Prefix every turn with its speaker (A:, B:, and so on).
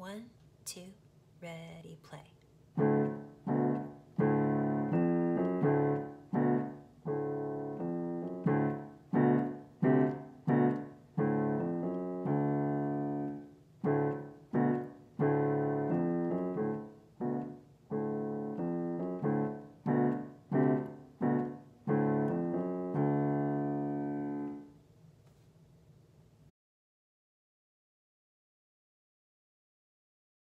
A: One, two, ready, play.